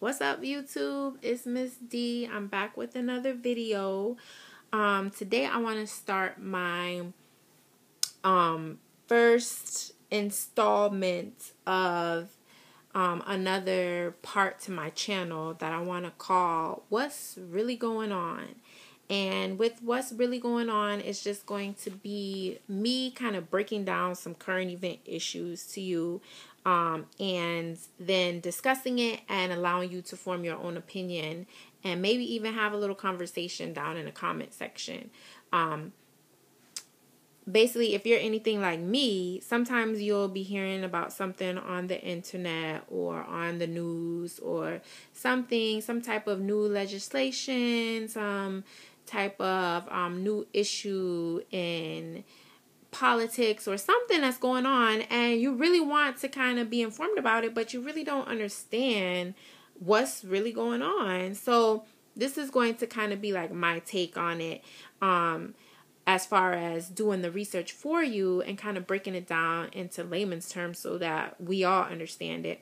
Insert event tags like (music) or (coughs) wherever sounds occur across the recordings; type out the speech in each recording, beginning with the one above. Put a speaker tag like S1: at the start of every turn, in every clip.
S1: What's up, YouTube? It's Miss D. I'm back with another video. Um, today I want to start my um first installment of um another part to my channel that I want to call "What's Really Going On." And with what's really going on, it's just going to be me kind of breaking down some current event issues to you um, and then discussing it and allowing you to form your own opinion and maybe even have a little conversation down in the comment section. Um, basically, if you're anything like me, sometimes you'll be hearing about something on the internet or on the news or something, some type of new legislation, some type of um, new issue in politics or something that's going on and you really want to kind of be informed about it but you really don't understand what's really going on. So this is going to kind of be like my take on it um as far as doing the research for you and kind of breaking it down into layman's terms so that we all understand it.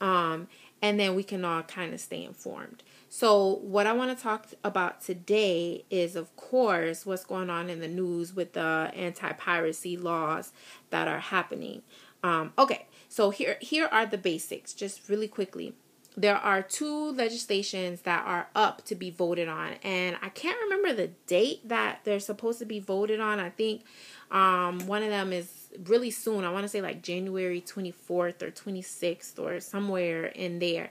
S1: Um and then we can all kind of stay informed so, what I want to talk about today is, of course, what's going on in the news with the anti piracy laws that are happening. Um, okay, so here, here are the basics, just really quickly. There are two legislations that are up to be voted on, and I can't remember the date that they're supposed to be voted on. I think um, one of them is really soon. I want to say like January 24th or 26th or somewhere in there.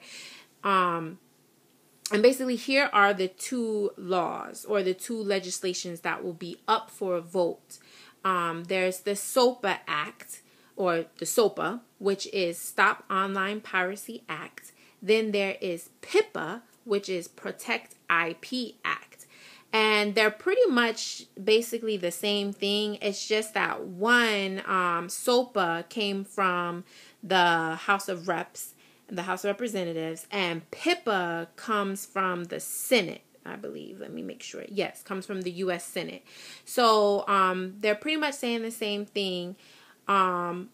S1: Um, and basically, here are the two laws or the two legislations that will be up for a vote. Um, there's the SOPA Act or the SOPA, which is Stop Online Piracy Act. Then there is PIPA, which is Protect IP Act. And they're pretty much basically the same thing. It's just that one, um, SOPA, came from the House of Reps the House of Representatives, and PIPA comes from the Senate. I believe. Let me make sure. Yes, comes from the U.S. Senate. So um, they're pretty much saying the same thing. Um,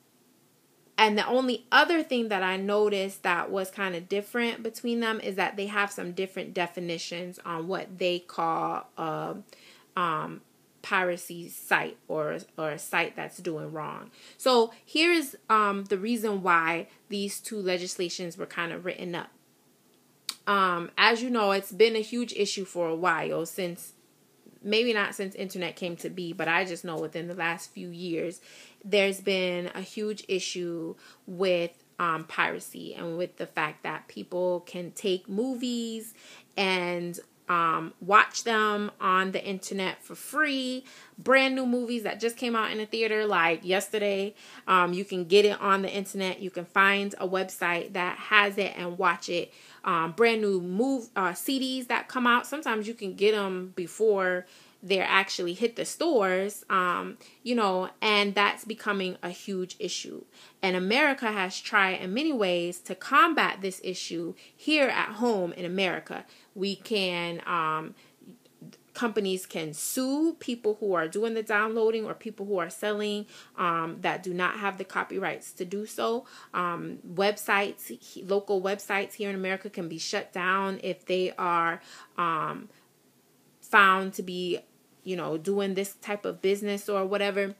S1: and the only other thing that I noticed that was kind of different between them is that they have some different definitions on what they call a um, piracy site or or a site that's doing wrong. So here's um, the reason why these two legislations were kind of written up. Um, as you know, it's been a huge issue for a while since maybe not since internet came to be, but I just know within the last few years, there's been a huge issue with um, piracy and with the fact that people can take movies and um, watch them on the internet for free. Brand new movies that just came out in the theater like yesterday. Um, you can get it on the internet. You can find a website that has it and watch it. Um, brand new move uh, CDs that come out. Sometimes you can get them before they're actually hit the stores, um, you know, and that's becoming a huge issue. And America has tried in many ways to combat this issue here at home in America. We can, um, companies can sue people who are doing the downloading or people who are selling um, that do not have the copyrights to do so. Um, websites, local websites here in America can be shut down if they are um, found to be you know, doing this type of business or whatever.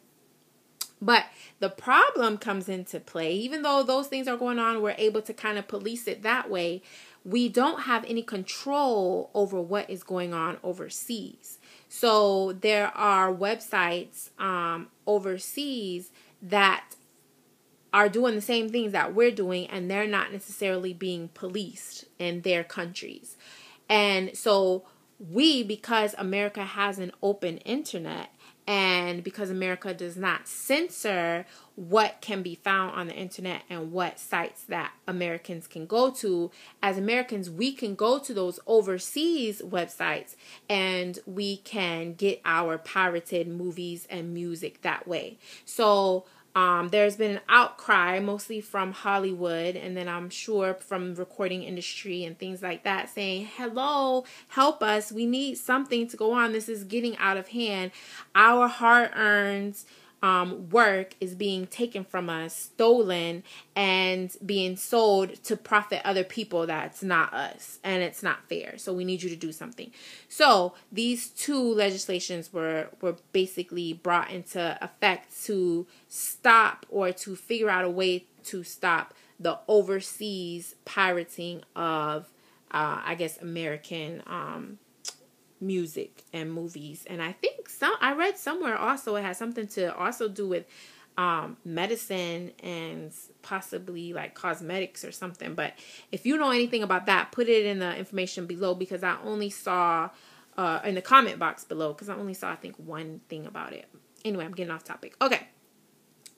S1: But the problem comes into play, even though those things are going on, we're able to kind of police it that way. We don't have any control over what is going on overseas. So there are websites um, overseas that are doing the same things that we're doing, and they're not necessarily being policed in their countries. And so we, because America has an open internet and because America does not censor what can be found on the internet and what sites that Americans can go to, as Americans, we can go to those overseas websites and we can get our pirated movies and music that way. So, um, there's been an outcry, mostly from Hollywood, and then I'm sure from recording industry and things like that, saying, "Hello, help us! We need something to go on. This is getting out of hand. Our hard-earned um, work is being taken from us, stolen, and being sold to profit other people that's not us. And it's not fair. So we need you to do something. So these two legislations were, were basically brought into effect to stop or to figure out a way to stop the overseas pirating of, uh, I guess, American. Um, music and movies. And I think some I read somewhere also it has something to also do with um, medicine and possibly like cosmetics or something. But if you know anything about that, put it in the information below because I only saw uh, in the comment box below because I only saw I think one thing about it. Anyway, I'm getting off topic. Okay,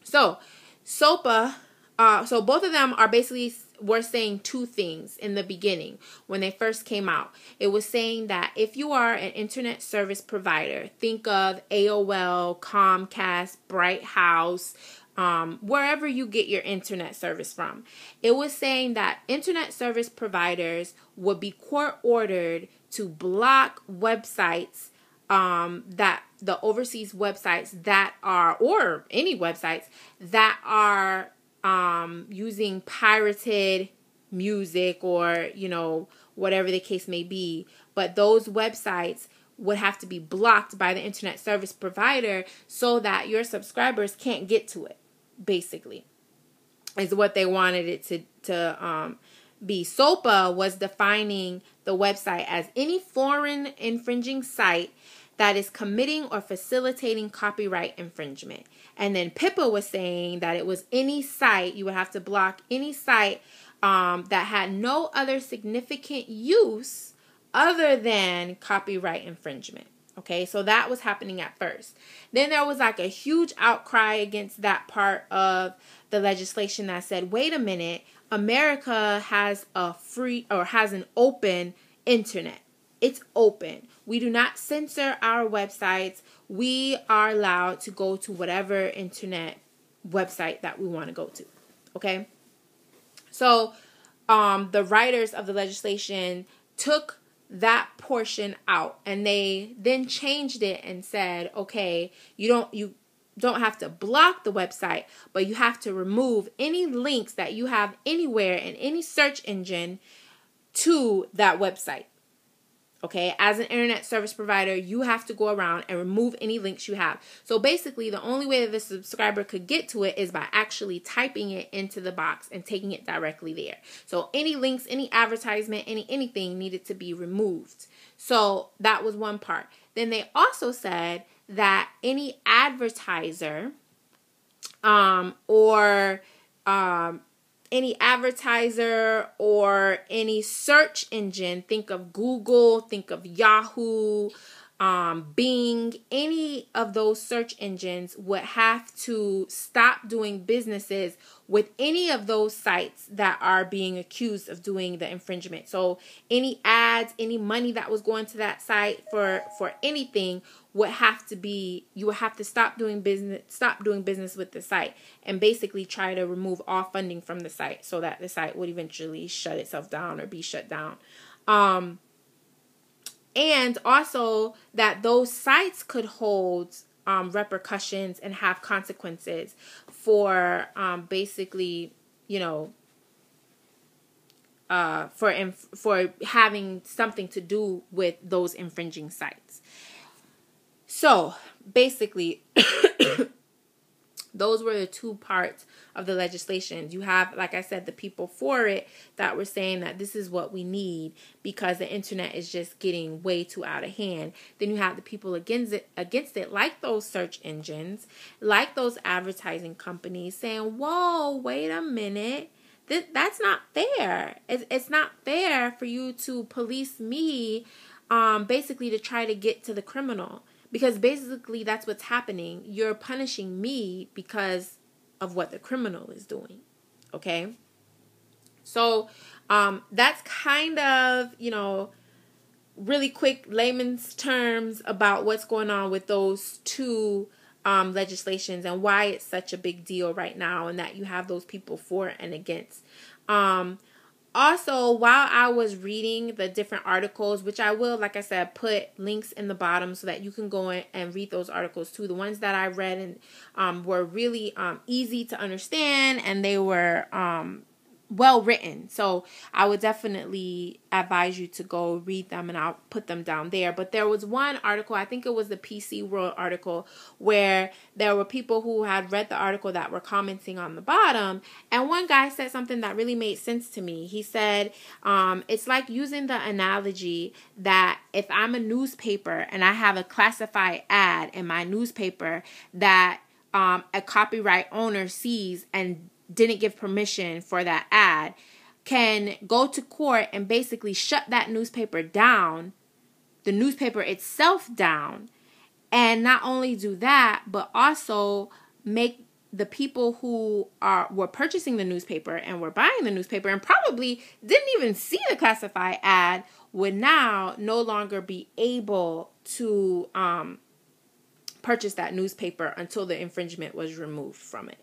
S1: so SOPA uh, so both of them are basically were saying two things in the beginning when they first came out. It was saying that if you are an internet service provider, think of AOL, Comcast, Bright House, um, wherever you get your internet service from. It was saying that internet service providers would be court ordered to block websites um, that the overseas websites that are, or any websites that are um, using pirated music or, you know, whatever the case may be. But those websites would have to be blocked by the internet service provider so that your subscribers can't get to it, basically, is what they wanted it to, to um, be. SOPA was defining the website as any foreign infringing site that is committing or facilitating copyright infringement. And then PIPA was saying that it was any site, you would have to block any site um, that had no other significant use other than copyright infringement. Okay, so that was happening at first. Then there was like a huge outcry against that part of the legislation that said, wait a minute, America has a free or has an open internet. It's open. We do not censor our websites. We are allowed to go to whatever internet website that we want to go to. Okay? So, um, the writers of the legislation took that portion out and they then changed it and said, okay, you don't you don't have to block the website, but you have to remove any links that you have anywhere in any search engine to that website. Okay, as an internet service provider, you have to go around and remove any links you have. So basically, the only way that the subscriber could get to it is by actually typing it into the box and taking it directly there. So any links, any advertisement, any anything needed to be removed. So that was one part. Then they also said that any advertiser um, or um, any advertiser or any search engine, think of Google, think of Yahoo, um, Bing, any of those search engines would have to stop doing businesses with any of those sites that are being accused of doing the infringement. So any ads, any money that was going to that site for for anything would have to be you would have to stop doing business stop doing business with the site and basically try to remove all funding from the site so that the site would eventually shut itself down or be shut down. Um, and also that those sites could hold um, repercussions and have consequences for um, basically, you know, uh, for inf- for having something to do with those infringing sites. So basically, (coughs) those were the two parts of the legislation. You have, like I said, the people for it that were saying that this is what we need because the internet is just getting way too out of hand. Then you have the people against it, against it, like those search engines, like those advertising companies, saying, "Whoa, wait a minute." That's not fair. It's, it's not fair for you to police me, um, basically to try to get to the criminal because basically that's what's happening. You're punishing me because of what the criminal is doing. Okay? So, um, that's kind of, you know, really quick layman's terms about what's going on with those two um, legislations and why it's such a big deal right now and that you have those people for and against. Um, also, while I was reading the different articles, which I will, like I said, put links in the bottom so that you can go in and read those articles too. The ones that I read and um, were really um, easy to understand and they were um, well written. So I would definitely advise you to go read them and I'll put them down there. But there was one article, I think it was the PC World article, where there were people who had read the article that were commenting on the bottom. And one guy said something that really made sense to me. He said, um, it's like using the analogy that if I'm a newspaper and I have a classified ad in my newspaper that um, a copyright owner sees and didn't give permission for that ad can go to court and basically shut that newspaper down, the newspaper itself down, and not only do that, but also make the people who are were purchasing the newspaper and were buying the newspaper and probably didn't even see the classified ad would now no longer be able to um, purchase that newspaper until the infringement was removed from it.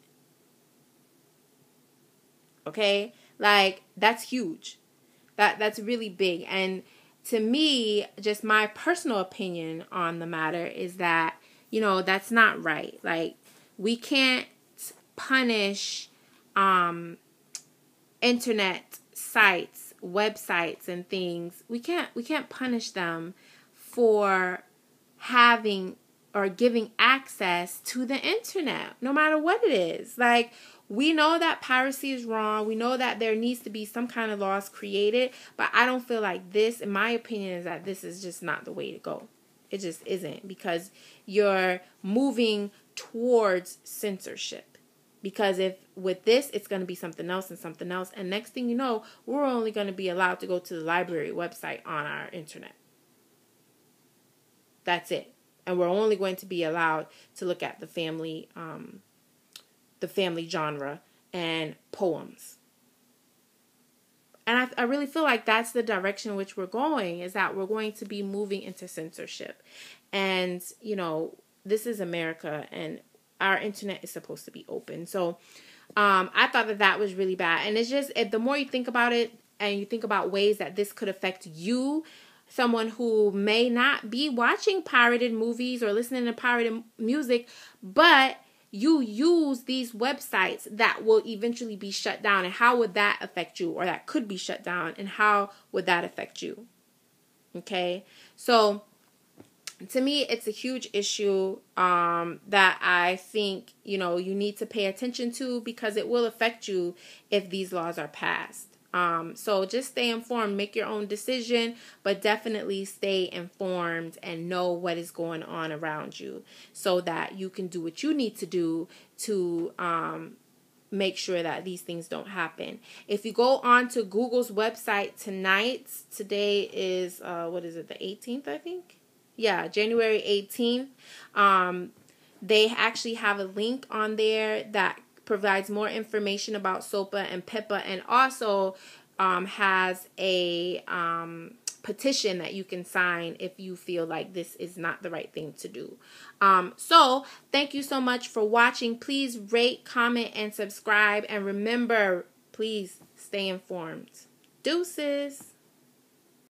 S1: Okay? Like that's huge. That that's really big and to me, just my personal opinion on the matter is that, you know, that's not right. Like we can't punish um internet sites, websites and things. We can't we can't punish them for having or giving access to the internet, no matter what it is. Like we know that piracy is wrong. We know that there needs to be some kind of laws created, but I don't feel like this, in my opinion, is that this is just not the way to go. It just isn't because you're moving towards censorship. Because if with this, it's going to be something else and something else. And next thing you know, we're only going to be allowed to go to the library website on our internet. That's it. And we're only going to be allowed to look at the family um, the family genre and poems. And I, I really feel like that's the direction which we're going is that we're going to be moving into censorship. And, you know, this is America and our internet is supposed to be open. So um, I thought that that was really bad. And it's just, the more you think about it and you think about ways that this could affect you, someone who may not be watching pirated movies or listening to pirated music, but you use these websites that will eventually be shut down. And how would that affect you or that could be shut down? And how would that affect you? Okay? So to me it's a huge issue um, that i think you know you need to pay attention to because it will affect you if these laws are passed um, so just stay informed, make your own decision, but definitely stay informed and know what is going on around you so that you can do what you need to do to um, make sure that these things don't happen. If you go on to Google's website tonight, today is uh, what is it, the 18th, I think? Yeah, January 18th. Um, they actually have a link on there that provides more information about SOPA and PIPA and also um, has a um, petition that you can sign if you feel like this is not the right thing to do. Um, so, thank you so much for watching. Please rate, comment, and subscribe. And remember, please stay informed. Deuces.